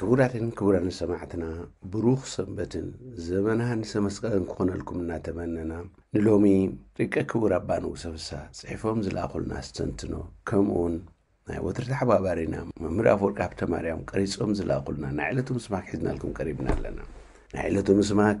ክቡራትን ክቡራንን ሰማዕትና ብሩኽ ሰንበትን ዘመነ ሃንሰ መስቀልን ክኾነልኩም እናተመነና ንሎሚ ሊቀ ክቡር ኣባ ንጉሰ ፍስሃ ጽሒፎም ዝለኣኹልና ኣስተንትኖ ከምኡውን ናይ ወትሪ ተሓባባሪና መምህር ኣፈወርቂ ሃብተ ማርያም ቀሪጾም ዝለኣኹልና ናይ ዕለቱ ምስማክ ሒዝናልኩም ቀሪብና ኣለና ናይ ዕለቱ ምስማክ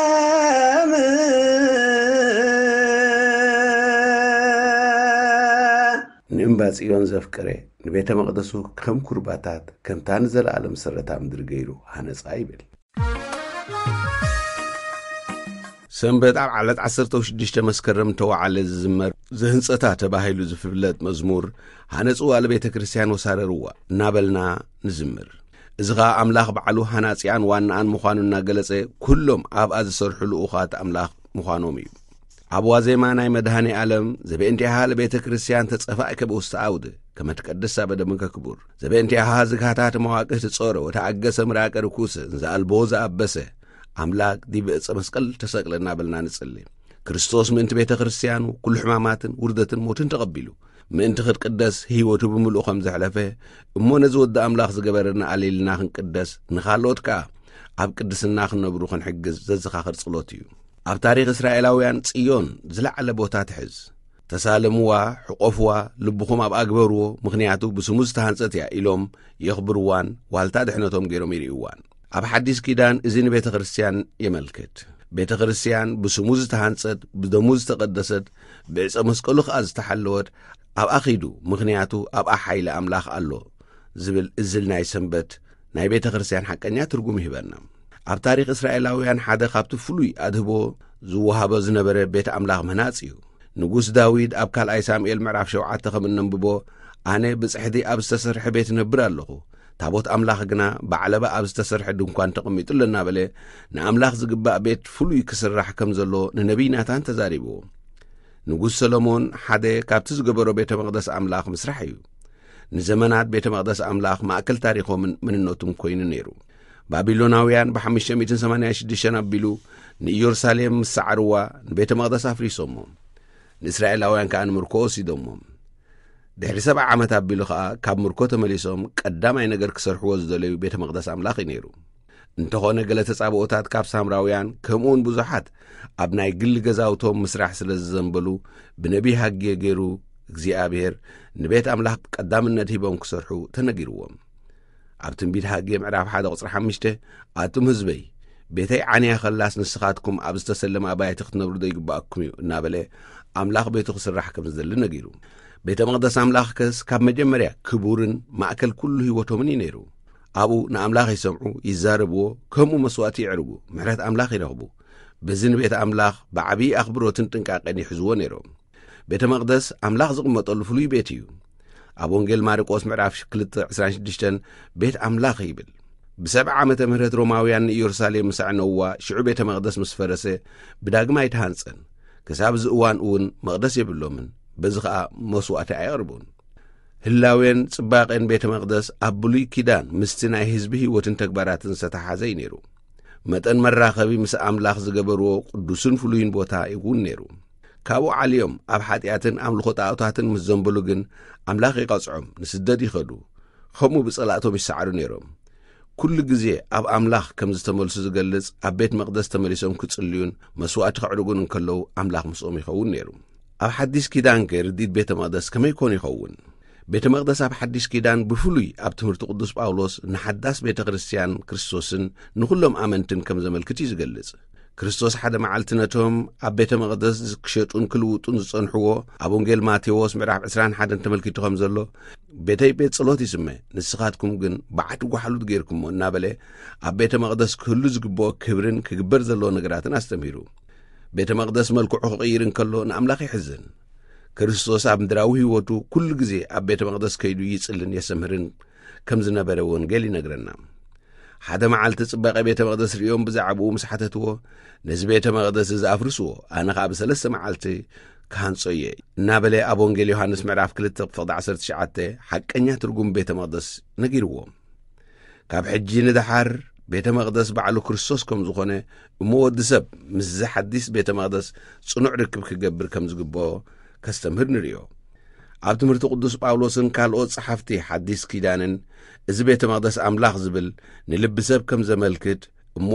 ለዓለም ንእምባ ጽዮን ዘፍቅረ ንቤተ መቕደሱ ከም ኵርባታት ከምታ ንዘለኣለም ሰረታ ምድሪ ገይሩ ሃነጻ ይብል። ሰንበት ኣብ ዓለት ዓሰርተ ሽዱሽተ መስከረም ተዋዓለ ዝዝመር ዘህንጸታ ተባሂሉ ዝፍለጥ መዝሙር ሃነጽዋ ለቤተ ክርስቲያን ወሳረርዋ እናበልና ንዝምር። እዚ ኸኣ ኣምላኽ ባዕሉ ሃናጺኣን ዋናኣን ምዃኑ እናገለጸ ኩሎም ኣብኣ ዝሰርሑ ልኡኻት ኣምላኽ ምዃኖም እዩ። ኣብ ዋዜማ ናይ መድኃኔ ዓለም ዘበእንቲኣሃ ለቤተ ክርስቲያን ተጸፋእ ከበ ውስተ አውድ ከመ ትቀድስ አበ ደምከ ክቡር ዘበእንቲኣሃ ዝግሃታት መዋቅህ ትጾረ ወተአገሰ ምራቀ ርኩስ እንዘአልቦ ዘአበሰ ኣምላክ ዲበ ዕፀ መስቀል ተሰቅለ እናበልና ንጽሊ ክርስቶስ ምእንቲ ቤተ ክርስቲያኑ ኩሉ ሕማማትን ውርደትን ሞትን ተቐቢሉ ምእንቲ ክትቅደስ ህይወቱ ብምልኡ ከም ዘሕለፈ እሞ ነዚ ወዲ ኣምላኽ ዝገበረና ኣሌልና ክንቅደስ ንኻልኦት ከኣ ኣብ ቅድስና ክነብሩ ክንሕግዝ ዘዘኻኽር ጽሎት እዩ ኣብ ታሪኽ እስራኤላውያን ጽዮን ዝለዓለ ቦታ ትሕዝ ተሳለምዋ ሕቆፍዋ ልብኹም ኣብኣ ግበርዎ ምኽንያቱ ብስሙ ዝተሃንጸት እያ ኢሎም የኽብርዋን ዋልታ ድሕነቶም ገይሮም ይርእዋን ኣብ ሓዲስ ኪዳን እዚ ንቤተ ክርስትያን የመልክት ቤተ ክርስትያን ብስሙ ዝተሃንጸት ብደሙ ዝተቐደሰት ብዕፀ መስቀሉ ኸኣ ዝተሓለወት ኣብኣ ኺዱ ምኽንያቱ ኣብኣ ሓይሊ ኣምላኽ ኣሎ ዝብል እዝል ናይ ሰንበት ናይ ቤተ ክርስቲያን ሓቀኛ ትርጉም ይህበና ኣብ ታሪኽ እስራኤላውያን ሓደ ካብቲ ፍሉይ ኣድህቦ ዝወሃቦ ዝነበረ ቤት ኣምላኽ ምህናጽ እዩ ንጉስ ዳዊድ ኣብ ካልኣይ ሳሙኤል ምዕራፍ ሸውዓተ ኸም እነንብቦ ኣነ ብጽሕዲ ኣብ ዝተሰርሐ ቤት ነብር ኣለኹ ታቦት ኣምላኽ ግና ብዓለባ ኣብ ዝተሰርሐ ድንኳን ተቐሚጡ ኣሎ እናበለ ንኣምላኽ ዝግባእ ቤት ፍሉይ ክስራሕ ከም ዘሎ ንነቢይ ናታን ተዛሪቡ ንጉሥ ሰሎሞን ሓደ ካብቲ ዝገበሮ ቤተ መቕደስ ኣምላኽ ምስራሕ እዩ ንዘመናት ቤተ መቕደስ ኣምላኽ ማእከል ታሪኾምን መንነቱም ኮይኑ ነይሩ ባቢሎናውያን ብ586 ኣቢሉ ንኢየሩሳሌም ምስ ሰዓርዋ ንቤተ መቕደስ ኣፍሪሶሞ ንእስራኤላውያን ከኣ ንምርኮ ወሲዶሞም ድሕሪ ሰብዓ ዓመት ኣቢሉ ኸኣ ካብ ምርኮ ተመሊሶም ቀዳማይ ነገር ክሰርሕዎ ዝደለዩ ቤተ መቕደስ ኣምላኽ እዩ ነይሩ። እንተኾነ ገለ ተጻብኦታት ካብ ሳምራውያን ከምኡውን ብዙሓት ኣብ ናይ ግሊ ገዛውቶም ምስራሕ ስለ ዝዘንበሉ ብነቢይ ሃጌ ገይሩ እግዚኣብሔር ንቤት ኣምላኽ ቀዳምነት ሂቦም ክሰርሑ ተነጊርዎም። ኣብ ትንቢት ሃጌ ምዕራፍ ሓደ ቁጽሪ ሓሙሽተ ኣቱም ህዝበይ ቤተይ ዓንያ ኸላስ ንስኻትኩም ኣብ ዝተሰለመ ኣባይቲ ክትነብሩ ዘይግባኣኩም እዩ እናበለ ኣምላኽ ቤቱ ክስራሕ ከም ዝደሊ ነጊሩ ቤተ መቕደስ ኣምላኽ ከስ ካብ መጀመርያ ክቡርን ማእከል ኵሉ ህይወቶምን እዩ ነይሩ። ኣብኡ ንኣምላኽ ይሰምዑ፣ ይዛረብዎ፣ ከምኡ መስዋእቲ የዕርጉ፣ ምሕረት ኣምላኽ ይረኽቡ። በዚ ንቤት ኣምላኽ ብዓብዪ ኣኽብሮትን ጥንቃቄን ይሕዝዎ ነይሮም። ቤተ መቕደስ ኣምላኽ ዝቕመጠሉ ፍሉይ ቤት እዩ። ኣብ ወንጌል ማርቆስ ምዕራፍ 2:26 ቤት ኣምላኽ ይብል። ብሰብዓ ዓመተ ምህረት ሮማውያን ንኢየሩሳሌም ምስ ኣዕነውዋ ሽዑ ቤተ መቕደስ ምስ ፈረሰ ብዳግም ኣይተሃንጸን። ክሳብ እዚ እዋን እውን መቕደስ የብሎምን። በዚ ኸኣ መስዋእቲ ኣየቕርቡን። ህላዌን ጽባቄን ቤተ መቕደስ ኣብ ብሉይ ኪዳን ምስቲ ናይ ህዝቢ ሕይወትን ተግባራትን ዝተተሓሓዘ እዩ ነይሩ። መጠን መራኸቢ ምስ ኣምላኽ ዝገበርዎ ቅዱስን ፍሉይን ቦታ እውን ነይሩ። ካብኡ ዓልዮም ኣብ ሓጢኣትን ኣምልኾ ጣኦታትን ምስ ዘንበሉ ግን ኣምላኽ ይቐጽዖም፣ ንስደት ይኸዱ፣ ከምኡ ብጸላእቶም ይሰዓሩ ነይሮም። ኩሉ ግዜ ኣብ ኣምላኽ ከም ዝተመልሱ ዝገልጽ ኣብ ቤት መቕደስ ተመሊሶም ክጽልዩን መስዋእቲ ከዕርጉን እንከለዉ ኣምላኽ ምስኦም ይኸውን ነይሩ። ኣብ ሓዲስ ኪዳንከ ርድኢት ቤተ መቕደስ ከመይ ኮን ይኸውን? ቤተ መቕደስ ኣብ ሓዲስ ኪዳን ብፍሉይ ኣብ ትምህርቲ ቅዱስ ጳውሎስ ንሓዳስ ቤተ ክርስቲያን ክርስቶስን ንዅሎም ኣመንትን ከም ዘመልክት እዩ ዝገልጽ። ክርስቶስ ሓደ መዓልቲ ነቶም ኣብ ቤተ መቕደስ ክሸጡን ክልውጡን ዝጸንሕዎ ኣብ ወንጌል ማቴዎስ ምዕራፍ 21 ተመልኪቱ ከም ዘሎ ቤተይ ቤት ጸሎት ይስመ ንስኻትኩም ግን በዓቲ ጓሓሉት ጌርኩሞ እናበለ ኣብ ቤተ መቕደስ ክህሉ ዝግብኦ ክብርን ክግበር ዘለዎ ነገራትን ኣስተምሂሩ ቤተ መቕደስ መልክዑ ክቕይር እንከሎ ንኣምላኽ የሕዝን። ክርስቶስ ኣብ ምድራዊ ህይወቱ ኩሉ ግዜ ኣብ ቤተ መቕደስ ከይዱ ይጽልን የሰምህርን ከም ዝነበረ ወንጌል ይነግረና። ሓደ መዓልቲ ጽባቐ ቤተ መቕደስ ርእዮም ብዛዕባኡ ምስ ሓተትዎ ነዚ ቤተ መቕደስ እዚ ኣፍርስዎ ኣነ ኸኣ ብሰለስተ መዓልቲ ክሃንጾ እየ እናበለ ኣብ ወንጌል ዮሃንስ ምዕራፍ 2 ፍቕዲ 19 ሓቀኛ ትርጉም ቤተ መቕደስ ነጊርዎ ካብ ሕጂ ንደሓር ቤተ መቕደስ ባዕሉ ክርስቶስ ከም ዝኾነ እሞ ወዲ ሰብ ምስዚ ሓዲስ ቤተ መቕደስ ጽኑዕ ርክብ ክገብር ከም ዝግብኦ ከስተምህር ንርእዮ ኣብ ትምህርቲ ቅዱስ ጳውሎስን ካልኦት ጸሓፍቲ ሓዲስ ኪዳንን እዚ ቤተ መቕደስ ኣምላኽ ዝብል ንልቢ ሰብ ከም ዘመልክት እሞ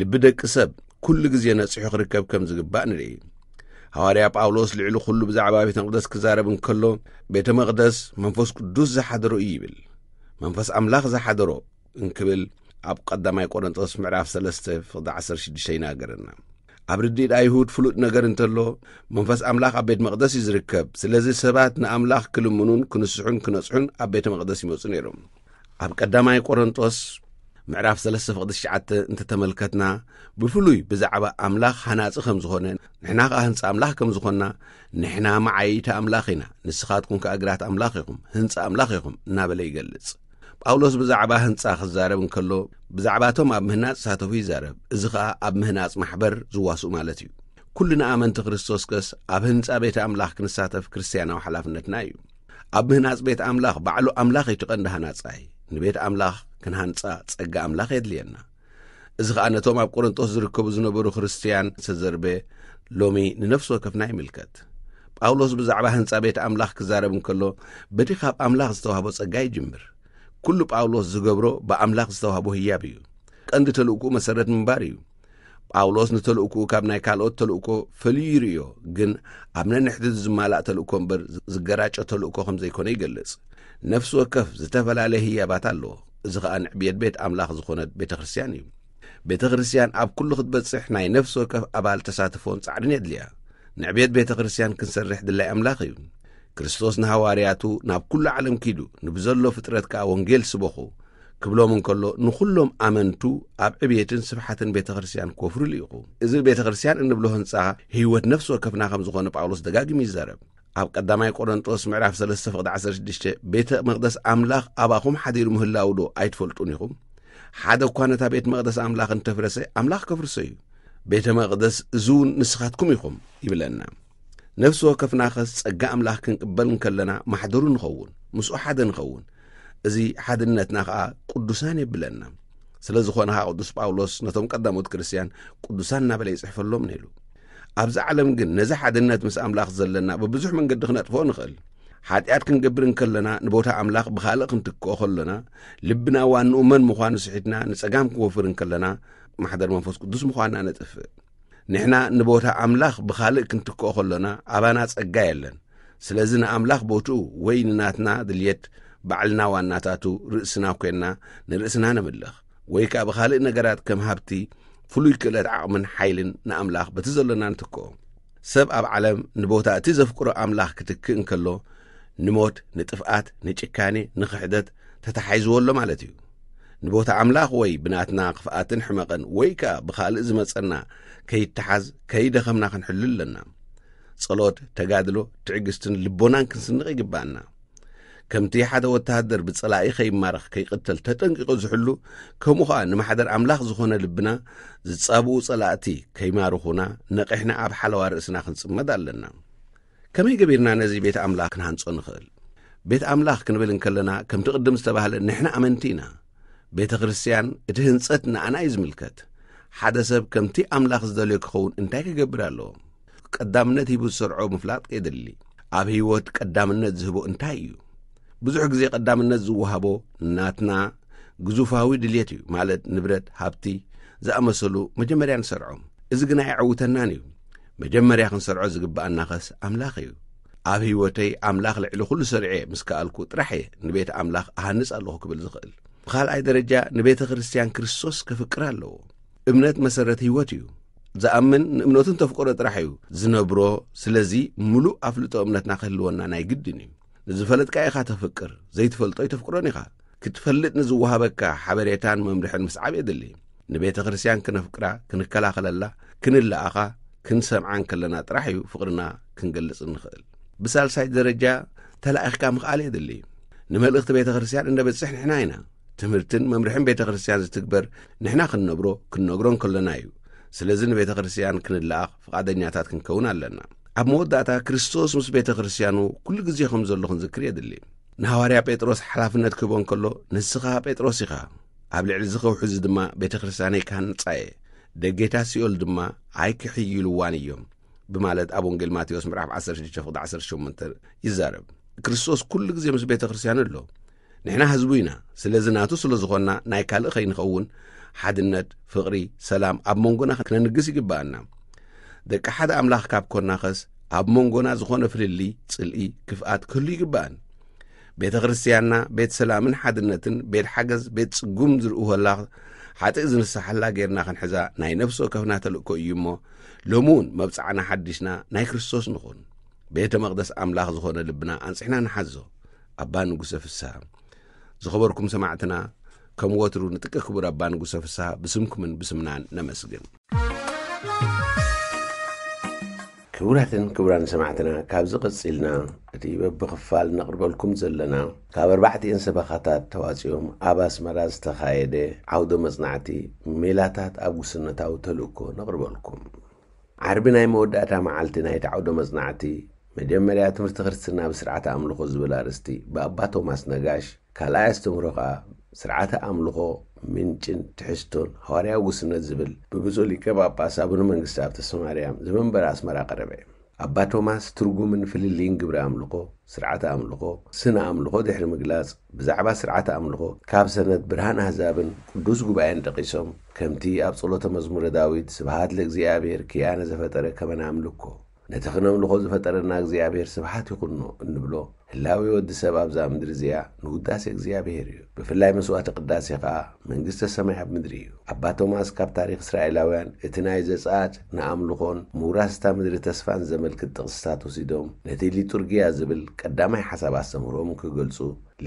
ልቢ ደቂ ሰብ ኩሉ ግዜ ነጺሑ ክርከብ ከም ዝግባእ ንርኢ ሃዋርያ ጳውሎስ ልዕሊ ዅሉ ብዛዕባ ቤተ መቕደስ ክዛረብ እንከሎ ቤተ መቕደስ መንፈስ ቅዱስ ዝሓደሮ እዩ ይብል መንፈስ ኣምላኽ ዝሓደሮ እንክብል ኣብ ቐዳማይ ቆረንጦስ ምዕራፍ 3 ፍቕዲ 16 ይናገረና ኣብ ርድኢድ ኣይሁድ ፍሉጥ ነገር እንተሎ መንፈስ ኣምላኽ ኣብ ቤት መቕደስ እዩ ዝርከብ ስለዚ ሰባት ንኣምላኽ ክልምኑን ክንስሑን ክነጽሑን ኣብ ቤተ መቕደስ ይመጹ ነይሮም ኣብ ቀዳማይ ቆረንጦስ ምዕራፍ 3 ፍቕዲ 9 እንተተመልከትና ብፍሉይ ብዛዕባ ኣምላኽ ሃናጺ ከም ዝኾነ ንሕና ኸኣ ህንጻ ኣምላኽ ከም ዝኾንና ንሕና መዓይይቲ ኣምላኽ ኢና፣ ንስኻትኩም ከኣ ግራት ኣምላኽ ኢኹም፣ ህንጻ ኣምላኽ ኢኹም እናበለ ይገልጽ። ጳውሎስ ብዛዕባ ህንጻ ክዛረብ እንከሎ ብዛዕባ እቶም ኣብ ምህናጽ ዝሳተፉ ይዛረብ፣ እዚ ኸኣ ኣብ ምህናጽ ማሕበር ዝዋስኡ ማለት እዩ። ኩልና ኣመንቲ ክርስቶስ ከስ ኣብ ህንጻ ቤት ኣምላኽ ክንሳተፍ ክርስትያናዊ ሓላፍነትና እዩ። ኣብ ምህናጽ ቤት ኣምላኽ ባዕሉ ኣምላኽ እዩ እቲ ቀንዲ ሃናጻይ። ንቤት ኣምላኽ ክንሃንጻ ጸጋ ኣምላኽ የድልየና። እዚ ኸኣ ነቶም ኣብ ቆረንጦስ ዝርከቡ ዝነበሩ ክርስትያን ዝተዘርበ ሎሚ ንነፍሲ ወከፍና ይምልከት። ጳውሎስ ብዛዕባ ህንጻ ቤት ኣምላኽ ክዛረብ እንከሎ በቲ ኻብ ኣምላኽ ዝተዋህቦ ጸጋ ይጅምር። ኵሉ ጳውሎስ ዝገብሮ ብኣምላኽ ዝተዋህቦ ህያብ እዩ። ቀንዲ ተልእኩኡ መሰረት ምንባር እዩ። ጳውሎስ ንተልእኩኡ ካብ ናይ ካልኦት ተልእኮ ፈልዩ ይርእዮ፣ ግን ኣብ ነንሕድሕዱ ዝማላእ ተልእኮ እምበር ዝገራጮ ተልእኮ ከም ዘይኮነ ይገልጽ። ነፍሲ ወከፍ ዝተፈላለየ ህያባት ኣለዎ። እዚ ኸኣ ንዕብየት ቤት ኣምላኽ ዝኾነት ቤተ ክርስትያን እዩ። ቤተ ክርስትያን ኣብ ኩሉ ክትበጽሕ ናይ ነፍሲ ወከፍ ኣባል ተሳትፎን ጻዕርን የድልያ። ንዕብየት ቤተ ክርስትያን ክንሰርሕ ድላይ ኣምላኽ እዩ። ክርስቶስ ንሃዋርያቱ ናብ ኩሉ ዓለም ኪዱ ንብዘሎ ፍጥረት ከኣ ወንጌል ስበኹ ክብሎም እንከሎ ንዅሎም ኣመንቱ ኣብ ዕብየትን ስብሓትን ቤተ ክርስትያን ክወፍሩ ልኢኹ። እዚ ቤተ ክርስትያን እንብሎ ህንጻ ህይወት ነፍሲ ወከፍና ከም ዝኾነ ጳውሎስ ደጋጊሙ ይዛረብ። ኣብ ቀዳማይ ቆረንጦስ ምዕራፍ 3 ፍቕዲ 16 ቤተ መቕደስ ኣምላኽ ኣባኹም ሓዲሩ ምህላውዶ ኣይትፈልጡን ኢኹም ሓደ እኳ ነታ ቤት መቕደስ ኣምላኽ እንተፍረሰ ኣምላኽ ከፍርሶ እዩ ቤተ መቕደስ እዚ እውን ንስኻትኩም ኢኹም ይብለና ነፍሲ ወከፍና ኸስ ጸጋ ኣምላኽ ክንቅበል እንከለና ማሕደሩ ንኸውን ምስኡ ሓደ ንኸውን እዚ ሓድነትና ኸዓ ቅዱሳን የብለና ስለ ዝኾነ ኸዓ ቅዱስ ጳውሎስ ነቶም ቀዳሞት ክርስትያን ቅዱሳን እናበለ ይጽሕፈሎም ነይሩ ኣብዚ ዓለም ግን ነዚ ሓድነት ምስ ኣምላኽ ዘለና ብብዙሕ መንገዲ ክነጥፍኦ ንኽእል። ሓጢኣት ክንገብር እንከለና ንቦታ ኣምላኽ ብኻልእ ክንትክኦ ከሎና፣ ልብና ዋንኡ መን ምዃኑ ስሒትና ንጸጋም ክንወፍር እንከለና ማሕደር መንፈስ ቅዱስ ምዃንና ነጥፍእ። ንሕና ንቦታ ኣምላኽ ብኻልእ ክንትክኦ ከሎና ኣባና ጸጋ የለን። ስለዚ ንኣምላኽ ቦትኡ ወይ ንናትና ድልየት ባዕልና ዋናታቱ ርእስና ኰንና ንርእስና ነምልኽ። ወይ ከኣ ብኻልእ ነገራት ከም ሃብቲ፣ ፍሉይ ክእለት ዓቕምን ሓይልን ንኣምላኽ በቲ ዘሎና ንትክኦ። ሰብ ኣብ ዓለም ንቦታ እቲ ዘፍቅሮ ኣምላኽ ክትክእ እንከሎ ንሞት፣ ንጥፍኣት፣ ንጭካኔ፣ ንኽሕደት ተታሓሒዝዎ ኣሎ ማለት እዩ። ንቦታ ኣምላኽ ወይ ብናትና ክፍኣትን ሕመቕን ወይ ከኣ ብኻልእ ዝመጸና ከይተሓዝ ከይደኸምና ክንሕሉ ኣለና። ጸሎት፣ ተጋድሎ፣ ትዕግስትን ልቦናን ክንስንቕ ይግብኣና። ከምቲ ሓደ ወተሃደር ብጸላኢ ከይማረኽ ከይቕተል ተጠንቂቑ ዝሕሉ ከምኡ ኸኣ ንማሕደር ኣምላኽ ዝኾነ ልብና ዝጻብኡ ጸላእቲ ከይማርኹና ነቒሕና ኣብ ሓለዋ ርእስና ክንጽመድ ኣለና ከመይ ገቢርና ነዚ ቤት ኣምላኽ ክንሃንጾ ንኽእል ቤት ኣምላኽ ክንብል እንከለና ከምቲ ቅድም ዝተባህለ ንሕና ኣመንቲ ኢና ቤተ ክርስትያን እቲ ህንጸት ንኣና እዩ ዝምልከት ሓደ ሰብ ከምቲ ኣምላኽ ዝደልዮ ክኸውን እንታይ ክገብር ኣለዎ ቀዳምነት ሂቡ ዝሰርዖ ምፍላጥ የድሊ። ኣብ ህይወት ቀዳምነት ዝህቦ እንታይ እዩ? ብዙሕ ግዜ ቀዳምነት ዝወሃቦ ናትና ግዙፋዊ ድልየት እዩ፣ ማለት ንብረት፣ ሃብቲ ዝኣመሰሉ መጀመርያ ንሰርዖም። እዚ ግና ኣየዐውተናን እዩ። መጀመርያ ክንሰርዖ ዝግብኣና ኸስ ኣምላኽ እዩ። ኣብ ህይወተይ ኣምላኽ ልዕሊ ዅሉ ሰሪዐ ምስ ከኣልኩ ጥራሕ እየ ንቤት ኣምላኽ እሃንጽ ኣለኹ ክብል ዝኽእል። ብኻልኣይ ደረጃ ንቤተ ክርስትያን ክርስቶስ ከፍቅራ ኣለዎ። እምነት መሰረት ህይወት እዩ። ዝኣምን ንእምነቱ እንተፍቀዶ ጥራሕ እዩ ዝነብሮ። ስለዚ ምሉእ ኣፍልጦ እምነትና ክህልወና ናይ ግድን እዩ። ንዝፈለጥካ ኢኻ ተፍቅር፣ ዘይትፈልጦ ኣይተፍቅሮን ኢኻ። ክትፈልጥ ንዝወሃበካ ሓበሬታን መምርሕን ምስዓብ የድሊ። ንቤተ ክርስቲያን ክነፍቅራ፣ ክንከላኸለላ፣ ክንለኣኻ፣ ክንሰምዓን ከለና ጥራሕ እዩ ፍቕርና ክንገልጽ እንኽእል። ብሳልሳይ ደረጃ ተላኢኽካ ምኽኣል የድሊ። ንመልእኽቲ ቤተ ክርስቲያን እነበጽሕ ንሕና ኢና። ትምህርትን መምርሕን ቤተ ክርስቲያን ዝትግበር ንሕና ክንነብሮ ክንነግሮን ከሎና እዩ። ስለዚ ንቤተ ክርስትያን ክንለኣኽ ፍቓደኛታት ክንከውን ኣለና። ኣብ መወዳእታ ክርስቶስ ምስ ቤተ ክርስትያኑ ኩሉ ግዜ ከም ዘሎ ክንዝክር የድሊ። ንሃዋርያ ጴጥሮስ ሓላፍነት ክህቦ እንከሎ ንስኻ ጴጥሮስ ኢኻ፣ ኣብ ልዕሊ እዚ ከውሒ እዚ ድማ ቤተ ክርስትያነይ ክሃንጻ እየ፣ ደጌታት ሲኦል ድማ ኣይክሕይልዋን እዮም። ብማለት ኣብ ወንጌል ማቴዎስ ምዕራፍ 16-18 ይዛረብ ክርስቶስ ኩሉ ግዜ ምስ ቤተ ክርስትያኑ ኣሎ ንሕና ህዝቡ ኢና ስለዚ ናቱ ስለ ዝኾንና ናይ ካልእ ከይንኸውን ሓድነት ፍቕሪ ሰላም ኣብ መንጎና ክነንግስ ይግብኣና ደቂ ሓደ ኣምላኽ ካብ ኮናኸስ ኣብ መንጎና ዝኾነ ፍልሊ ጽልኢ ክፍኣት ክህሉ ይግብኣን ቤተ ክርስትያንና ቤት ሰላምን ሓድነትን ቤት ሓገዝ ቤት ጽጉም ዝርእወላ ሓጥእ ዝንስሓላ ጌርና ክንሕዛ ናይ ነፍሲ ወከፍና ተልእኮ እዩ እሞ ሎሚ እውን መብጻዕና ሓዲስና ናይ ክርስቶስ ንኹን ቤተ መቕደስ ኣምላኽ ዝኾነ ልብና ኣንጽሕና ንሓዞ ኣባ ንጉሰ ፍስሃ ዝኸበርኩም ሰማዕትና ከም ወትሩ ንጥቀ ክቡር ኣባ ንጉሰ ፍስሃ ብስምኩምን ብስምናን ነመስግን ክቡራትን ክቡራን ሰማዕትና ካብዚ ቐጺልና እቲ በብኽፋል ነቕርበልኩም ዘለና ካብ ኣርባዕቲኤን ሰበኻታት ተዋጺኦም ኣብ ኣስመራ ዝተኻየደ ዓውደ መጽናዕቲ ሜላታት ኣብ ጉስነታዊ ተልእኮ ነቕርበልኩም። ዓርቢ ናይ መወዳእታ መዓልቲ ናይቲ ዓውደ መጽናዕቲ መጀመርያ ትምህርቲ ክርስትና ብስርዓተ ኣምልኾ ዝብል ኣርእስቲ ብኣባ ቶማስ ነጋሽ፣ ካልኣይ ኣስተምህሮ ከኣ ስርዓተ ኣምልኾ ምንጭን ትሕዝቶን ሃዋርያዊ ጉስነት ዝብል ብብፁዕ ሊቀ ጳጳስ ኣቡነ መንግስተኣብ ተስፋማርያም ዘመንበረ ኣስመራ ቀረበ። ኣባ ቶማስ ትርጉምን ፍልልይን ግብሪ ኣምልኾ፣ ስርዓተ ኣምልኾ፣ ስነ ኣምልኾ ድሕሪ ምግላጽ፣ ብዛዕባ ስርዓተ ኣምልኾ ካብ ሰነድ ብርሃን ኣህዛብን ቅዱስ ጉባኤን ጠቒሶም፣ ከምቲ ኣብ ጸሎተ መዝሙረ ዳዊት ስብሃት ለእግዚኣብሔር ኪያነ ዘፈጠረ ከመ ናምልኮ፣ ነቲ ክነምልኾ ዝፈጠረና እግዚኣብሔር ስብሓት ይኹኖ እንብሎ፣ ህላዌ ወዲ ሰብ ኣብዛ ምድሪ እዚኣ ንውዳሴ እግዚኣብሔር እዩ፣ ብፍላይ መስዋዕተ ቅዳሴ ከኣ መንግስተ ሰማይ ኣብ ምድሪ እዩ። ኣባ ቶማስ ካብ ታሪኽ እስራኤላውያን እቲ ናይ ዘጸኣት ንኣምልኾን ምውራስ እታ ምድሪ ተስፋን ዘመልክት ጥቕስታት ወሲዶም ነቲ ሊጡርጊያ ዝብል ቀዳማይ ሓሳብ ኣስተምህሮኦም ክገልጹ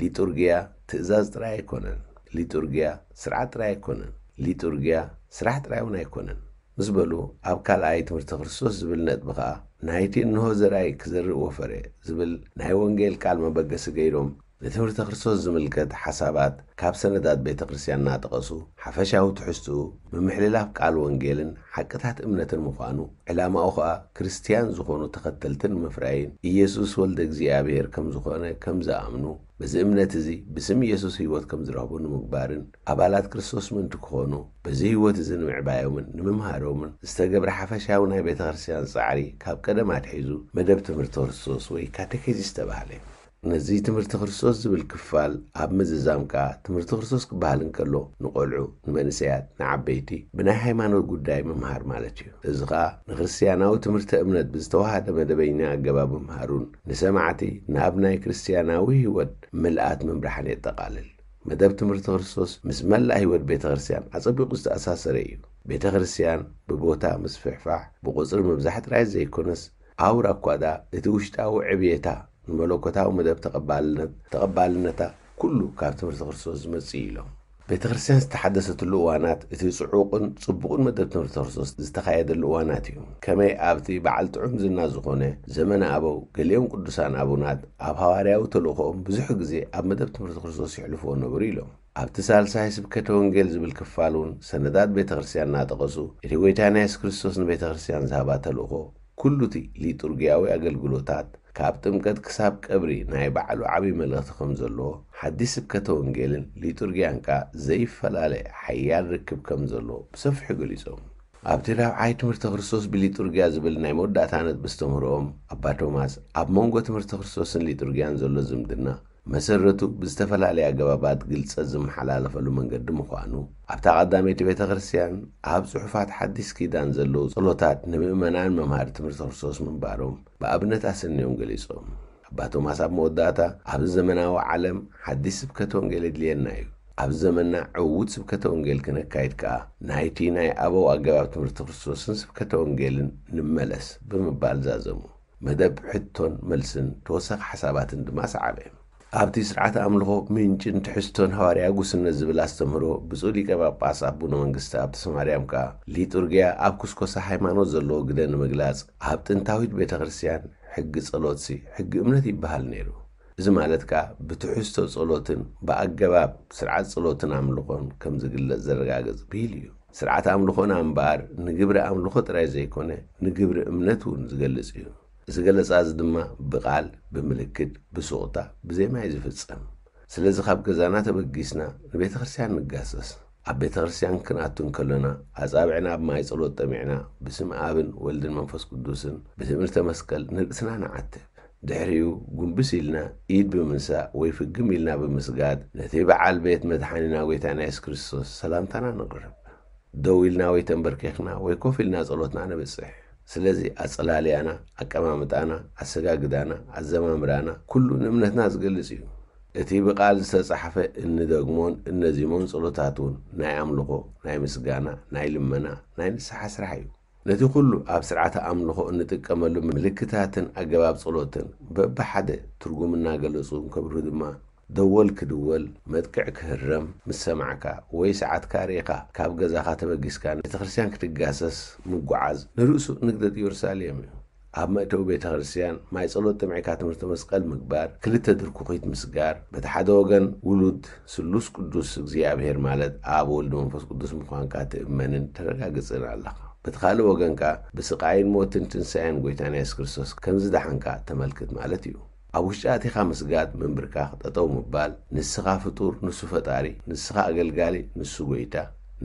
ሊጡርጊያ ትእዛዝ ጥራይ ኣይኮነን፣ ሊጡርጊያ ስርዓት ጥራይ ኣይኮነን፣ ሊጡርጊያ ስራሕ ጥራይ እውን ኣይኮነን። ምስ በሉ፣ ኣብ ካልኣይ ትምህርተ ክርስቶስ ዝብል ነጥቢ ከኣ፣ ናይቲ እንሆ ዘርኣይ ክዘርእ ወፈረ ዝብል ናይ ወንጌል ቃል መበገሲ ገይሮም፣ ንትምህርተ ክርስቶስ ዝምልከት ሓሳባት ካብ ሰነዳት ቤተ ክርስቲያን እናጠቐሱ፣ ሓፈሻዊ ትሕዝትኡ ምምሕልላፍ ቃል ወንጌልን ሓቅታት እምነትን ምዃኑ፣ ዕላማኡ ከኣ ክርስቲያን ዝኾኑ ተኸተልትን ምፍራይን ኢየሱስ ወልደ እግዚኣብሔር ከም ዝኾነ ከም ዝኣምኑ፣ በዚ እምነት እዚ ብስም ኢየሱስ ሕይወት ከም ዝረኽቡ ንምግባርን ኣባላት ክርስቶስ ምእንቲ ክኾኑ በዚ ሕይወት እዚ ንምዕባዮምን ንምምሃሮምን ዝተገብረ ሓፈሻዊ ናይ ቤተ ክርስቲያን ጻዕሪ ካብ ቀደም ኣትሒዙ መደብ ትምህርቲ ክርስቶስ ወይ ካቴኬዚስ ተባህለ። ነዚ ትምህርቲ ክርስቶስ ዝብል ክፋል ኣብ ምዝዛም ከኣ ትምህርቲ ክርስቶስ ክበሃል እንከሎ ንቆልዑ፣ ንመንእሰያት፣ ንዓበይቲ ብናይ ሃይማኖት ጉዳይ ምምሃር ማለት እዩ። እዚ ከኣ ንክርስትያናዊ ትምህርተ እምነት ብዝተወሃደ መደበኛ ኣገባብ ምምሃሩን፣ ንሰማዕቲ ናብ ናይ ክርስትያናዊ ሕይወት ምልኣት ምምራሕን የጠቓልል። መደብ ትምህርቲ ክርስቶስ ምስ መላእ ሕይወት ቤተ ክርስትያን ኣጸቢቑ ዝተኣሳሰረ እዩ። ቤተ ክርስትያን ብቦታ ምስፍሕፋሕ፣ ብቑጽሪ ምብዛሕ ጥራይ ዘይኮነስ፣ ኣውራ እኳ ደኣ እቲ ውሽጣዊ ዕብየታ ንመለኮታዊ መደብ ተቐባልነት ተቐባልነታ ኩሉ ካብ ትምህርቲ ክርስቶስ ዝመጽእ እዩ ኢሎም። ቤተ ክርስቲያን ዝተሓደሰትሉ እዋናት እቲ ጽዑቕን ጽቡቕን መደብ ትምህርተ ክርስቶስ ዝተኻየደሉ እዋናት እዩ። ከመይ ኣብቲ በዓል ጥዑም ዝና ዝኾነ ዘመነ ኣበው ገሊኦም ቅዱሳን ኣቡናት ኣብ ሃዋርያዊ ተልእኾኦም ብዙሕ ግዜ ኣብ መደብ ትምህርተ ክርስቶስ የሕልፍዎ ነበሩ ኢሎም። ኣብቲ ሳልሳይ ስብከተ ወንጌል ዝብል ክፋል እውን ሰነዳት ቤተ ክርስቲያን እናጠቐሱ እቲ ጐይታና የሱስ ክርስቶስ ንቤተ ክርስቲያን ዝሃባ ተልእኾ ኩሉቲ ሊጡርግያዊ ኣገልግሎታት ካብ ጥምቀት ክሳብ ቀብሪ ናይ ባዕሉ ዓቢ መልእኽቲ ከም ዘለዎ፣ ሓዲስ ስብከተ ወንጌልን ሊጡርግያን ከኣ ዘይፈላለ ሓያል ርክብ ከም ዘሎ ብሰፊሑ ገሊጾም። ኣብቲ ራብዓይ ትምህርተ ክርስቶስ ብሊጡርግያ ዝብል ናይ መወዳእታ ነጥቢ ዝተምህርኦም ኣባ ቶማስ ኣብ መንጎ ትምህርተ ክርስቶስን ሊጡርግያን ዘሎ ዝምድና፣ መሰረቱ ብዝተፈላለየ ኣገባባት ግልጸት ዝመሓላለፈሉ መንገዲ ምዃኑ፣ ኣብታ ቀዳመይቲ ቤተክርስትያን ኣብ ጽሑፋት ሓዲስ ኪዳን ዘለዉ ጸሎታት ንምእመናን መምሃሪ ትምህርቲ ክርስቶስ ምንባሮም ብኣብነት ኣሰንዮም ገሊጾም። ኣባ ቶማስ ኣብ መወዳእታ ኣብዚ ዘመናዊ ዓለም ሓዲስ ስብከተ ወንጌል የድልየና እዩ፣ ኣብዚ ዘመንና ዕዉት ስብከተ ወንጌል ክነካይድ ከኣ ናይቲ ናይ ኣበው ኣገባብ ትምህርቲ ክርስቶስን ስብከተ ወንጌልን ንመለስ ብምባል ዛዘሙ። መደብ ሕቶን መልስን ተወሳኺ ሓሳባትን ድማ ሰዓበ። ኣብቲ ስርዓተ ኣምልኾ ምንጭን ትሕዝቶን ሃዋርያዊ ጉስነት ዝብል ኣስተምህሮ ብፁዕ ሊቀ ጳጳስ ኣቡነ መንግስተኣብ ተሰማርያም ከኣ ሊጡርጊያ ኣብ ኩስኮሳ ሃይማኖት ዘለዎ ግደ ንምግላጽ ኣብ ጥንታዊት ቤተ ክርስቲያን ሕጊ ጸሎትሲ ሕጊ እምነት ይበሃል ነይሩ እዚ ማለት ከኣ ብትሕዝቶ ጸሎትን ብኣገባብ ስርዓት ጸሎትን ኣምልኾን ከም ዝግለጽ ዘረጋግጽ ብሂል እዩ። ስርዓት ኣምልኾና እምበኣር ንግብሪ ኣምልኾ ጥራይ ዘይኮነ ንግብሪ እምነት እውን ዝገልጽ እዩ። እዚ ገለጻ እዚ ድማ ብቓል፣ ብምልክት፣ ብሱቕታ፣ ብዜማ እዩ ዝፍጸም። ስለዚ ካብ ገዛና ተበጊስና ንቤተ ክርስቲያን ንጋሰስ። ኣብ ቤተ ክርስትያን ክንኣቱ እንከሎና ኣጻብዕና ኣብ ማይ ጸሎት ጠሚዕና ብስም ኣብን ወልድን መንፈስ ቅዱስን ብትእምርተ መስቀል ንርእስና ንዓትብ። ድሕሪኡ ጉንብስ ኢልና ኢድ ብምንሳእ ወይ ፍግም ኢልና ብምስጋድ ነቲ በዓል ቤት መድሓኒና ጎይታና የሱስ ክርስቶስ ሰላምታና ነቕርብ። ደው ኢልና ወይ ተምበርኪኽና ወይ ኮፍ ኢልና ጸሎትና ነብጽሕ። ስለዚ ኣጸላልያና፣ ኣቀማምጣና፣ ኣሰጋግዳና፣ ኣዘማምራና ኩሉ ንእምነትና ዝገልጽ እዩ። እቲ ብቃል ዝተጻሕፈ እንደግሞን እነዚሞን ጸሎታት እውን ናይ ኣምልኾ፣ ናይ ምስጋና፣ ናይ ልመና፣ ናይ ንስሓ ስራሕ እዩ። ነቲ ኩሉ ኣብ ስርዓተ ኣምልኾ እንጥቀመሉ ምልክታትን ኣገባብ ጸሎትን በብሓደ ትርጉም እናገለጹ እንከብርሁ ድማ ደወል ክድወል፣ መጥቅዕ ክህረም ምስ ሰማዕካ ወይ ሰዓትካ ርኢኻ ካብ ገዛኻ ተበጊስካ ቤተክርስትያን ክትጋሰስ ምጉዓዝ ንርእሱ ንግደት ኢየሩሳሌም እዩ። ኣብ መእተዊ ቤተ ክርስቲያን ማይ ጸሎት ጥምዒካ ትምህርተ መስቀል ምግባር ክልተ ድርኩኺት ምስጋር በቲ ሓደ ወገን ውሉድ ስሉስ ቅዱስ እግዚኣብሔር ማለት ኣብ ወልድ መንፈስ ቅዱስ ምዃንካ ትእመንን ተረጋግጽን ኣለኻ በቲ ካልእ ወገን ከኣ ብስቃይን ሞትን ትንሳኤን ጎይታና የሱስ ክርስቶስ ከምዝደሓንካ ተመልክት ማለት እዩ። ኣብ ውሽጢ ኣቲኻ ምስጋድ ምንብርካኽ ጠጠው ምባል ንስኻ ፍጡር ንሱ ፈጣሪ ንስኻ ኣገልጋሊ ንሱ ጎይታ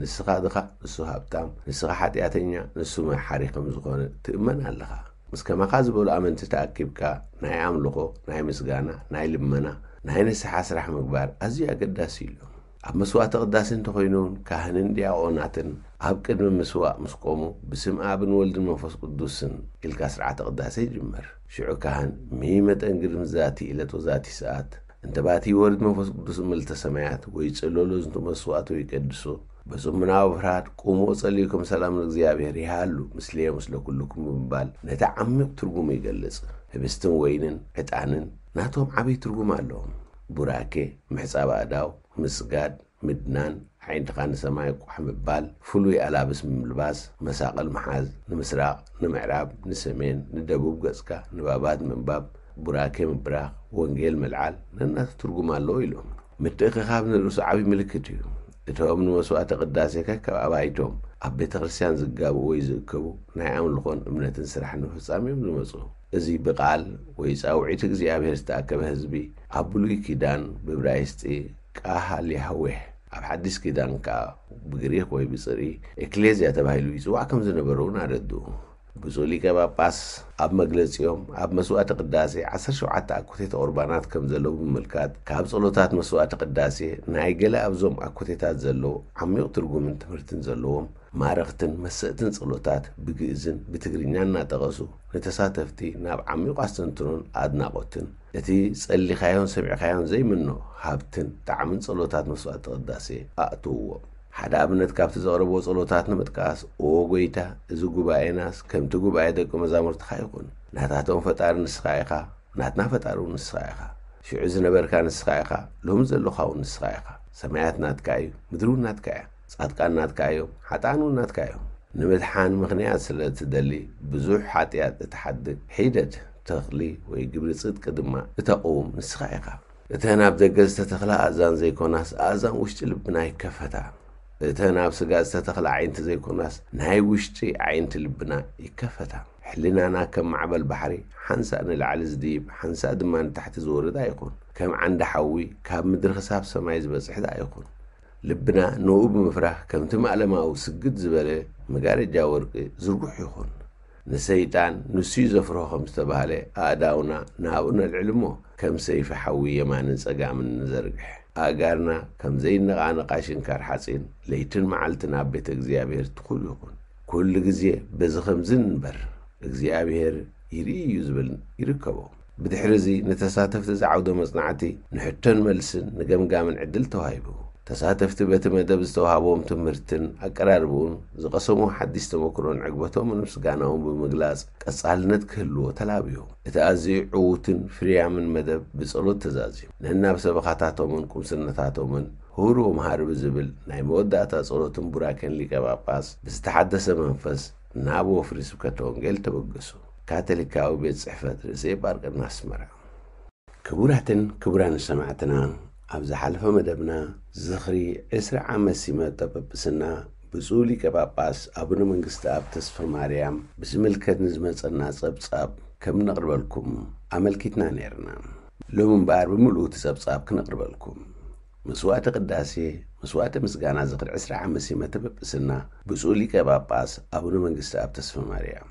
ንስኻ ድኻ ንሱ ሃብታም ንስኻ ሓጥያተኛ ንሱ መሓሪ ከም ዝኾነ ትእመን ኣለኻ ምስ ከማኻ ዝበሉ ኣመንቲ ተኣኪብካ ናይ ኣምልኾ ናይ ምስጋና ናይ ልመና ናይ ንስሓ ስራሕ ምግባር ኣዝዩ ኣገዳሲ እዩ ኣብ መስዋዕተ ቅዳሴ እንተኾይኑውን ካህንን ዲያቖናትን ኣብ ቅድሚ ምስዋእ ምስ ቆሙ ብስም ኣብን ወልድን መንፈስ ቅዱስን ኢልካ ስርዓተ ቅዳሴ ይጅመር። ሽዑ ካህን ሚ መጠን ግድም ዛቲ ኢለት ወዛቲ ሰዓት እንተ ባቲ ይወርድ መንፈስ ቅዱስ እምልዕልተ ሰማያት ወይጸሎ ለዝንቱ መስዋዕት ወይቀድሶ በዞም ምናባብ ፍርሃት ቁሙ ወጸልዩ ከም ሰላም ለእግዚኣብሔር ይሃሉ ምስሌየ ምስለ ኩልኩም ብምባል ነቲ ዓሚቕ ትርጉሙ ይገልጽ። ህብስትን ወይንን፣ ዕጣንን፣ ናቶም ዓቢይ ትርጉም ኣለዎም። ቡራኬ፣ ምሕጻብ ኣእዳው፣ ምስጋድ፣ ምድናን፣ ኣዒንትኻ ንሰማይ ቋሕ ምባል፣ ፍሉይ ኣላብስ ምልባስ፣ መሳቕል ምሓዝ፣ ንምስራቕ፣ ንምዕራብ፣ ንሰሜን፣ ንደቡብ ገጽካ ንባባት ምንባብ፣ ቡራኬ ምብራኽ፣ ወንጌል ምልዓል ነናቱ ትርጉም ኣለዎ ኢሎም። ምትእኽኻብ ንርእሱ ዓቢ ምልክት እዩ። እቶም ንመስዋዕተ ቅዳሴ ከከብ ኣባይቶም ኣብ ቤተ ክርስቲያን ዝጋብኡ ወይ ዝእከቡ፣ ናይ ኣምልኾን እምነትን ስራሕ ንምፍጻም እዮም ዝመጹ። እዚ ብቃል ወይ ጻውዒት እግዚኣብሄር ዝተኣከበ ህዝቢ፣ ኣብ ብሉይ ኪዳን ብብራይስጢ ቃሃል ያህዌህ፣ ኣብ ሓዲስ ኪዳን ከኣ ብግሪኽ ወይ ብጽርዒ ኤክሌዝያ ተባሂሉ ይጽዋዕ ከም ዝነበረ ውን ኣረድኡ። ብፁዕ ሊቀ ጳጳስ ኣብ መግለጺኦም ኣብ መስዋዕተ ቅዳሴ ዓሰርተ ሸውዓተ ኣኮቴተ ቁርባናት ከም ዘለዉ ብምምልካት ካብ ጸሎታት መስዋዕተ ቅዳሴ ናይ ገለ ኣብዞም ኣኮቴታት ዘለዉ ዓሚቕ ትርጉምን ትምህርትን ዘለዎም ማረኽትን መሰጥትን ጸሎታት ብግእዝን ብትግርኛን እናጠቐሱ ንተሳተፍቲ ናብ ዓሚቝ ኣስተንትኖን ኣድናቖትን እቲ ጸሊኻዮን ሰሚዕካዮን ዘይምኖ ሃብትን ጣዕምን ጸሎታት መስዋዕተ ቅዳሴ ኣእትውዎ። ሓደ ኣብነት ካብቲ ዘቕረብዎ ጸሎታት ንምጥቃስ፣ ኦ ጐይታ፣ እዚ ጉባኤናስ ከምቲ ጉባኤ ደቂ መዛሙርትኻ ይኹን። ናታቶም ፈጣሪ ንስኻ ኢኻ፣ ናትና ፈጣሪ እውን ንስኻ ኢኻ። ሽዑ ዝነበርካ ንስኻ ኢኻ፣ ሎሚ ዘሎኻውን ንስኻ ኢኻ። ሰማያት ናትካ እዩ፣ ምድሪ እውን ናትካ እያ። ጻድቃን ናትካ እዮም፣ ሓጥኣን እውን ናትካ እዮም። ንምድሓን ምኽንያት ስለ እትደሊ፣ ብዙሕ ሓጥያት እትሓድግ ሒደት ተኽሊ ወይ ግብሪ ጽድቂ ድማ እተቕውም ንስኻ ኢኻ። እተን ኣብ ደገ ዝተተኽላ ኣእዛን ዘይኰናስ፣ ኣእዛን ውሽጢ ልብና ይከፈታ። እተን ኣብ ስጋ ዝተተኽላ ኣዒንቲ ዘይኰናስ፣ ናይ ውሽጢ ኣዒንቲ ልብና ይከፈታ። ሕልናና ከም ማዕበል ባሕሪ፣ ሓንሳእ ንላዕሊ ዝድይብ፣ ሓንሳእ ድማ ንታሕቲ ዝወርድ ኣይኹን። ከም ዓንዲ ሓዊ፣ ካብ ምድሪ ክሳብ ሰማይ ዝበጽሕ ደኣ ይኹን። ልብና ንኡ ብምፍራህ ከምቲ ማእለማዊ ስግድ ዝበለ መጋረጃ ወርቂ ዝርጉሕ ይኹን። ንሰይጣን ንሱዩ ዘፍርሆ ከም ዝተባህለ ኣእዳውና ንኣኡ ነልዕል እሞ ከም ሰይፊ ሓዊ የማንን ጸጋምን ንዘርግሕ። ኣእጋርና ከም ዘይነቓነቓ ሽንካር ሓጺን ለይትን መዓልትን ኣብ ቤተ እግዚኣብሔር ትኩል ይኹን። ኩሉ ግዜ በዚ ከምዚ ንንበር እግዚኣብሔር ይርኢ እዩ ዝብል ይርከቦ። ብድሕሪ እዚ ንተሳተፍቲ እዚ ዓውደ መጽናዕቲ ንሕቶን መልስን ንገምጋምን ዕድል ተዋሂቡ። ተሳተፍቲ በቲ መደብ ዝተዋህቦም ትምህርትን ኣቀራርብኡን ዝቐሰምዎ ሓዲስ ተመክሮን ዕግበቶምን ምስጋናኦም ብምግላጽ ቀጻልነት ክህልዎ ተላብዮም። እቲ ኣዚዩ ዕዉትን ፍርያምን መደብ ብጸሎት ተዛዚሙ። ነናብ ሰበኻታቶምን ቁምስናታቶምን ሁሩ ወመሃሪ ብዝብል ናይ መወዳእታ ጸሎትን ቡራኬን ሊቀ ጳጳስ ብዝተሓደሰ መንፈስ ናብ ወፍሪ ስብከተ ወንጌል ተበገሱ። ካቶሊካዊ ቤት ጽሕፈት ርእሰ ኤጳርቅና ኣስመራ። ክቡራትን ክቡራን ሰማዕትና ኣብ ዝሓለፈ መደብና ዝኽሪ ዕስራ ዓመት ሲመቶ ጵጵስና ብፁዕ ሊቀ ጳጳስ ኣቡነ መንግሥተኣብ ተስፈማርያም ብዝምልከት ንዝመጸና ጸብጻብ ከም እነቕርበልኩም ኣመልኪትና ኔርና። ሎሚ እምበኣር ብምልኡ እቲ ጸብጻብ ክነቕርበልኩም መስዋዕተ ቅዳሴ፣ መስዋዕተ ምስጋና ዝኽሪ ዕስራ ዓመት ሲመተ ጵጵስና ብፁዕ ሊቀ ጳጳስ ኣቡነ መንግሥተኣብ ተስፈማርያም።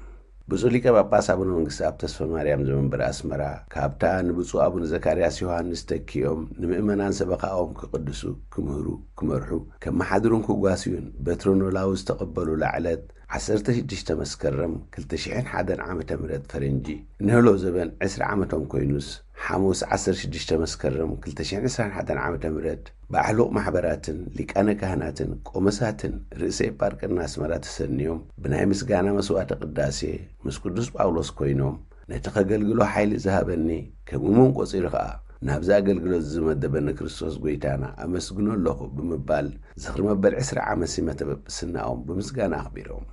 ብፁዕ ሊቀ ጳጳስ ኣቡነ መንግሥተኣብ ተስፈማርያም ዘመንበረ ኣሥመራ ካብታ ንብፁዕ ኣቡነ ዘካርያስ ዮሓንስ ተኪኦም ንምእመናን ሰበኻኦም ክቕድሱ፣ ክምህሩ፣ ክመርሑ፣ ከመሓድሩን ክጓስዩን በትረ ኖላዊ ዝተቐበሉላ ዕለት ዓሰርተ ሽዱሽተ መስከረም ክልተ ሽሕን ሓደን ዓመተ ምህረት ፈረንጂ፣ ንሀሎ ዘበን ዕስራ ዓመቶም ኮይኑስ፣ ሓሙስ ዓሰርተ ሽዱሽተ መስከረም ክልተ ሽሕን ዕስራን ሓደን ዓመተ ምህረት ብኣሕሉቕ ማሕበራትን ሊቃነ ካህናትን ቆመሳትን ርእሰ ኤጳርቅና ኣስመራ ተሰንዮም ብናይ ምስጋና መስዋዕተ ቅዳሴ ምስ ቅዱስ ጳውሎስ ኮይኖም ነቲ ከገልግሎ ሓይሊ ዝሃበኒ ከም እሙን ቆጺሩ ከኣ ናብዚ ኣገልግሎት ዝመደበኒ ክርስቶስ ጎይታና ኣመስግኖ ኣሎኹ ብምባል ዝኽሪ መበል ዕስራ ዓመት ሲመተ ጵጵስናኦም ብምስጋና ኣኽቢሮም።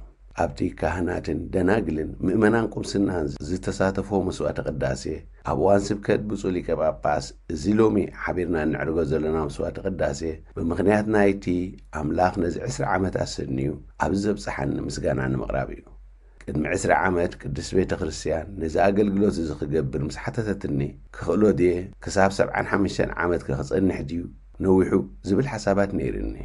ኣብቲ ካህናትን ደናግልን ምእመናን ቁምስናን ዝተሳተፍዎ መስዋዕተ ቅዳሴ ኣብ እዋን ስብከት ብፁዕ ሊቀ ጳጳስ እዚ ሎሚ ሓቢርና እነዕርጎ ዘሎና መስዋዕተ ቅዳሴ ብምኽንያት ናይቲ ኣምላኽ ነዚ ዕስራ ዓመት ኣሰንዩ ኣብዚ ዘብጽሓኒ ምስጋና ንምቕራብ እዩ ቅድሚ ዕስራ ዓመት ቅድስት ቤተ ክርስቲያን ነዚ ኣገልግሎት እዚ ክገብር ምስ ሓተተትኒ፣ ክኽእሎ ድየ? ክሳብ ሰብዓን ሓምሽተን ዓመትከ ክጸንሕ ድዩ? ነዊሑ? ዝብል ሓሳባት ነይርኒ።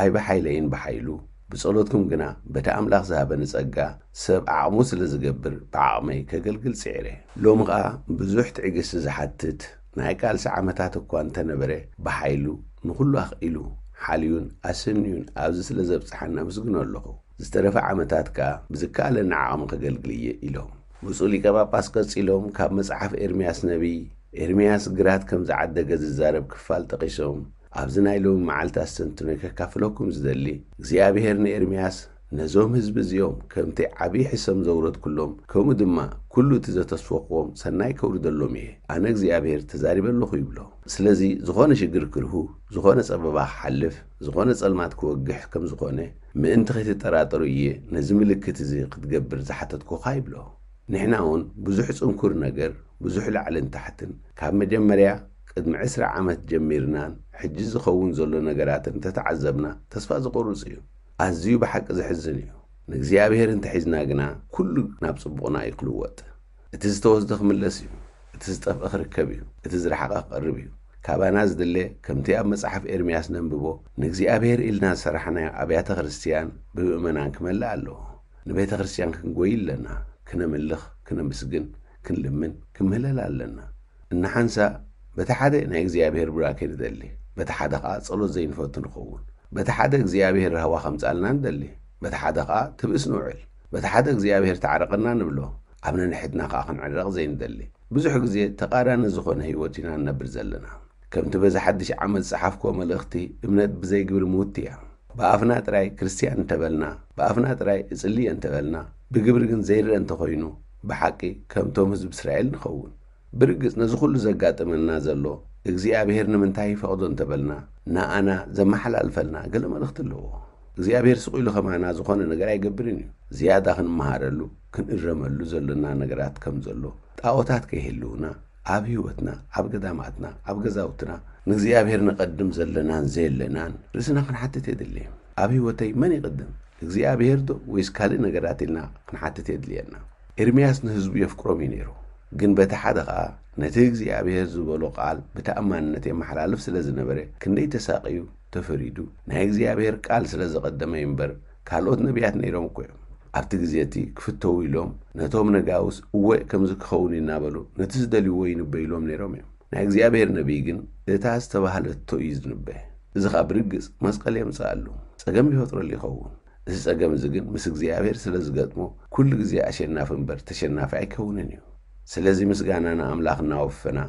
ኣይ ብሓይለይን ብሓይሉ፣ ብጸሎትኩም ግና በቲ ኣምላኽ ዝሃበኒ ጸጋ ሰብ ዓቕሙ ስለ ዝገብር ብዓቕመይ ከገልግል ጽዒረ። ሎሚ ኸኣ ብዙሕ ትዕግስቲ ዝሓትት ናይ ቃልሲ ዓመታት እኳ እንተ ነበረ፣ ብሓይሉ ንኹሉ ኣኽኢሉ፣ ሓልዩን ኣሰንዩን ኣብዚ ስለ ዘብጽሓኒ ኣምስግኖ ኣለኹ። ዝተረፈ ዓመታት ከኣ ብዝከኣለኒ ዓቕሚ ከገልግል እየ ኢሎም። ብፁዕ ሊቀ ጳጳስ ቀጺሎም ካብ መጽሓፍ ኤርምያስ ነቢይ፣ ኤርምያስ ግራት ከም ዝዓደገ ዝዛረብ ክፋል ጠቒሶም፣ ኣብዚ ናይ ሎሚ መዓልቲ ኣስተንትኖይ ከካፍለኩም ዝደሊ፣ እግዚኣብሔር ንኤርምያስ ነዞም ህዝቢ እዚኦም ከምቲ ዓቢይ ሕሰም ዘውረድኩሎም ከምኡ ድማ ኩሉ እቲ ዘተስፎኹዎም ሰናይ ከውርደሎም እየ ኣነ እግዚኣብሔር ተዛሪበ ኣለኹ ይብሎ። ስለዚ ዝኾነ ሽግር ክርሁ፣ ዝኾነ ጸበባ ክሓልፍ፣ ዝኾነ ጸልማት ክወግሕ ከም ዝኾነ ምእንቲ ኸይትጠራጠሩ እየ ነዚ ምልክት እዚ ኽትገብር ዝሓተትኩኻ ይብሎ። ንሕና እውን ብዙሕ ጽንኩር ነገር፣ ብዙሕ ላዕልን ታሕትን፣ ካብ መጀመርያ ቅድሚ ዕስራ ዓመት ጀሚርናን ሕጂ ዝኸውን ዘሎ ነገራትን እንተ ተዓዘብና ተስፋ ዘቝርጽ እዩ። ኣዝዩ ብሓቂ ዘሕዝን እዩ። ንእግዚኣብሄር እንተ ሒዝና ግና ኵሉ ናብ ጽቡቕና እዩ ክልወጥ። እቲ ዝተወስደ ክምለስ እዩ፣ እቲ ዝጠፍኣ ክርከብ እዩ፣ እቲ ዝረሓቐ ክቐርብ እዩ። ካባና ዝድለ ከምቲ ኣብ መጽሓፍ ኤርምያስ ነንብቦ ንእግዚኣብሔር ኢልና ዝሰራሕናዮ ኣብያተ ክርስትያን ብምእመናን ክመልእ ኣለዎ። ንቤተ ክርስትያን ክንጎይ ኣለና፣ ክነምልኽ፣ ክነምስግን፣ ክንልምን፣ ክምህለል ኣለና። እንሓንሳእ በቲ ሓደ ናይ እግዚኣብሔር ቡራኬ ንደሊ፣ በቲ ሓደ ከኣ ጸሎት ዘይንፈቱ ንኸውን። በቲ ሓደ እግዚኣብሔር ራህዋ ከምጽኣልና ንደሊ፣ በቲ ሓደ ከኣ ትብእስ ንውዕል። በቲ ሓደ እግዚኣብሔር ተዓረቐና ንብሎ፣ ኣብ ነንሕድና ከኣ ክንዕረቕ ዘይንደሊ። ብዙሕ ግዜ ተቓራኒ ዝኾነ ሕይወት ኢና ንነብር ዘለና። ከምቲ በዚ ሓድሽ ዓመት ዝጸሓፍክዎ መልእኽቲ እምነት ብዘይ ግብሪ ምውቲ እያ። ብኣፍና ጥራይ ክርስትያን እንተበልና፣ ብኣፍና ጥራይ እጽሊ እየ እንተበልና፣ ብግብሪ ግን ዘይርኣ እንተኾይኑ ብሓቂ ከምቶም ሕዝቢ እስራኤል ንኸውን። ብርግጽ ነዚ ኩሉ ዘጋጥመና ዘሎ እግዚኣብሄር ንምንታይ ይፈቕዶ እንተበልና ንኣና ዘመሓላልፈልና ገለ መልእኽቲ ኣለዎ። እግዚኣብሄር ስቕ ኢሉ ከማና ዝኾነ ነገር ኣይገብርን እዩ። ዝያዳ ክንመሃረሉ ክንእረመሉ ዘሎና ነገራት ከም ዘሎ ጣኦታት ከይህልዉና ኣብ ህይወትና ኣብ ገዳማትና ኣብ ገዛውትና ንእግዚኣብሄር ነቐድም ዘለናን ዘየለናን ርእስና ክንሓትት የድሊ። ኣብ ህይወተይ መን ይቕድም እግዚኣብሄርዶ ወይስ ካልእ ነገራት ኢልና ክንሓትት የድልየና። ኤርምያስ ንህዝቡ የፍቅሮም እዩ ነይሩ፣ ግን በቲ ሓደ ኸኣ ነቲ እግዚኣብሄር ዝበሎ ቓል ብተኣማንነት የመሓላልፍ ስለ ዝነበረ ክንደይ ተሳቕዩ፣ ተፈሪዱ፣ ናይ እግዚኣብሄር ቃል ስለ ዘቐደመ እዩ እምበር ካልኦት ነብያት ነይሮም እኮ እዮም ኣብቲ ግዜ እቲ ክፍተዉ ኢሎም ነቶም ነጋውስ እወ ከምዚ ክኸውን እዩ እናበሉ ነቲ ዝደልይዎ ይንበዩሎም ነይሮም እዮም ናይ እግዚኣብሄር ነቢይ ግን እታ ዝተባህለቶ እዩ ዝንበ እዚ ኸኣ ብርግጽ መስቐል የምጽኣሉ ጸገም ይፈጥረሉ ይኸውን እዚ ጸገም እዚ ግን ምስ እግዚኣብሔር ስለ ዝገጥሞ ኩሉ ግዜ ኣሸናፊ እምበር ተሸናፊ ኣይከውንን እዩ። ስለዚ ምስጋና ንኣምላኽ እናወፈና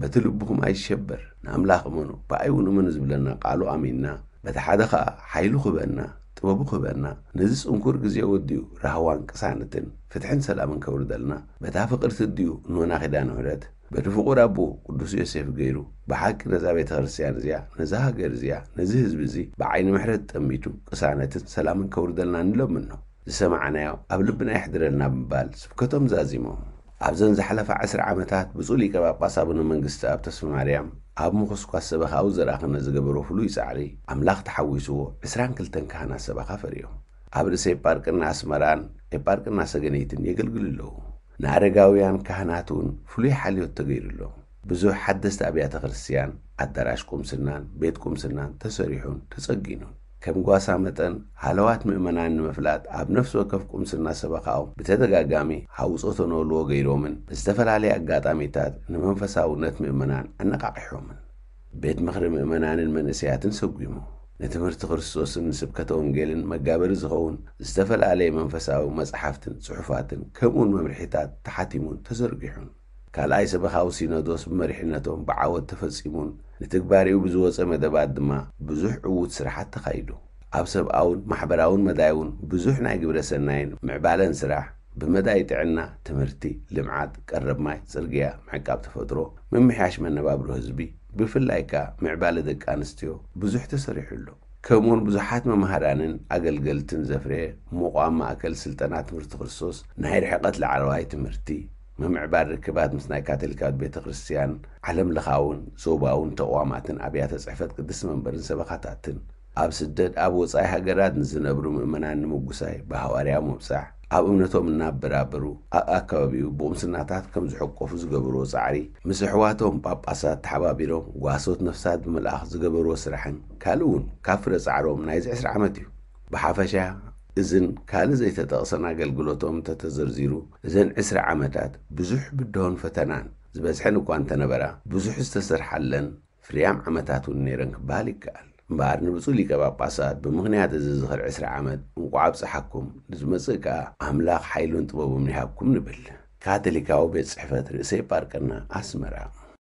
በቲ ልብኹም ኣይሸበር ንኣምላኽ እመኑ ብኣይ እውን እመኑ ዝብለና ቃሉ ኣሚንና በቲ ሓደ ከኣ ሓይሉ ክህበና ጥበቡ ክህበና ነዚ ጽንኩር ግዜ ወዲኡ ራህዋን ቅሳነትን ፍትሕን ሰላምን ከውርደልና በታ ፍቅርቲ እዲኡ እኖና ኪዳነ ምህረት በቲ ፍቑር ኣቦኡ ቅዱስ ዮሴፍ ገይሩ ብሓቂ ነዛ ቤተ ክርስቲያን እዚኣ ነዛ ሃገር እዚኣ ነዚ ህዝቢ እዚ ብዓይኒ ምሕረት ጠሚቱ ቅሳነትን ሰላምን ከውርደልና ንለምኖ ዝሰማዕናዮ ኣብ ልብና የሕድረልና ብምባል ስብከቶም ዛዚሞም። ኣብዘን ዝሓለፋ ዕስራ ዓመታት ብፁዕ ሊቀ ጳጳስ ኣቡነ መንግስተኣብ ተስፈማርያም ኣብ ምኹስኳስ ሰበኻኡ ዘርኣክነት ዝገበርዎ ፍሉይ ጻዕሪ ኣምላኽ ተሓዊስዎ ዕስራን ክልተን ካህናት ሰበኻ ፈርዮም። ኣብ ርእሰ ኤጳርቅና ኣስመራን ኤጳርቅና ሰገነይትን የገልግሉ ኣለዉ። ንኣረጋውያን ካህናት እውን ፍሉይ ሓልዮት ተገይሩሎም። ብዙሕ ሓደስቲ ኣብያተ ክርስትያን፣ ኣዳራሽ ቍምስናን ቤት ቍምስናን ተሰሪሑን ተጸጊኑን። ከም ጓሳ መጠን፣ ሃለዋት ምእመናን ንምፍላጥ ኣብ ነፍሲ ወከፍ ቍምስና ሰበኻኦም ብተደጋጋሚ ሃውጾ ተነውልዎ ገይሮምን ብዝተፈላለየ ኣጋጣሚታት ንመንፈሳውነት ምእመናን ኣነቓቒሖምን። ቤት ምኽሪ ምእመናንን መንእሰያትን ሰጒሙ፣ ንትምህርቲ ክርስቶስን ንስብከተ ወንጌልን መጋበሪ ዝኸውን ዝተፈላለየ መንፈሳዊ መጽሓፍትን ጽሑፋትን ከምኡውን መምርሒታት ተሓቲሙን ተዘርጊሑን ካልኣይ ሰበኻዊ ሲኖዶስ ብመሪሕነቶም ብዓወት ተፈጺሙን ንትግባሬኡ ብዝወጸ መደባት ድማ ብዙሕ ዕዉት ስራሓት ተኻይዱ ኣብ ሰብኣውን ማሕበራውን መዳይውን ብዙሕ ናይ ግብረ ሰናይን ምዕባለን ስራሕ ብመዳይ ጥዕና፣ ትምህርቲ፣ ልምዓት፣ ቀረብ ማይ፣ ፅርግያ፣ ምዕቃብ ተፈጥሮ፣ ምምሕያሽ መነባብሮ ህዝቢ፣ ብፍላይ ከዓ ምዕባለ ደቂ ኣንስትዮ ብዙሕ ተሰሪሑ ኣሎ። ከምኡ እውን ብዙሓት መምሃራንን ኣገልገልትን ዘፍረየ ምቋም ማእከል ስልጠና ትምህርቲ ክርስቶስ፣ ናይ ርሕቐት ላዕለዋይ ትምህርቲ፣ ምምዕባል ርክባት ምስ ናይ ካቶሊካዊት ቤተ ክርስቲያን፣ ዓለም ለኻውን ዞባውን ተቕዋማትን ኣብያተ ፅሕፈት ቅድስቲ መንበርን ሰበኻታትን፣ ኣብ ስደት ኣብ ወጻኢ ሃገራት ንዝነብሩ ምእመናን ንምጉሳይ ብሃዋርያዊ ምብጻሕ ኣብ እምነቶም እናበራበሩ ኣብ ኣከባቢኡ ብቁምስናታት ከም ዝሕቆፉ ዝገበርዎ ጻዕሪ ምስ ኣሕዋቶም ጳጳሳት ተሓባቢሮም ጓሶት ነፍሳት ብምልኣኽ ዝገበርዎ ስራሕን ካልእ እውን ካብ ፍረ ጻዕሮም ናይዚ ዕስራ ዓመት እዩ። ብሓፈሻ እዝን ካልእ ዘይተጠቕሰን ኣገልግሎቶም እንተተዘርዚሩ እዘን ዕስራ ዓመታት ብዙሕ ብድሆን ፈተናን ዝበዝሐን እኳ እንተነበራ ብዙሕ ዝተሰርሓለን ፍርያም ዓመታት እውን ነይረን ክበሃል ይከኣል። እምበኣር ንብፁዕ ሊቀ ጳጳሳት ብምኽንያት እዚ ዝኽሪ ዕስራ ዓመት እንቋዕ ኣብጽሓኩም፣ ንዝመጽእ ከኣ ኣምላኽ ሓይሉን ጥበቡን ይሃብኩም ንብል። ካቶሊካዊ ቤት ጽሕፈት ርእሰ ኤጳርቅና ኣስመራ።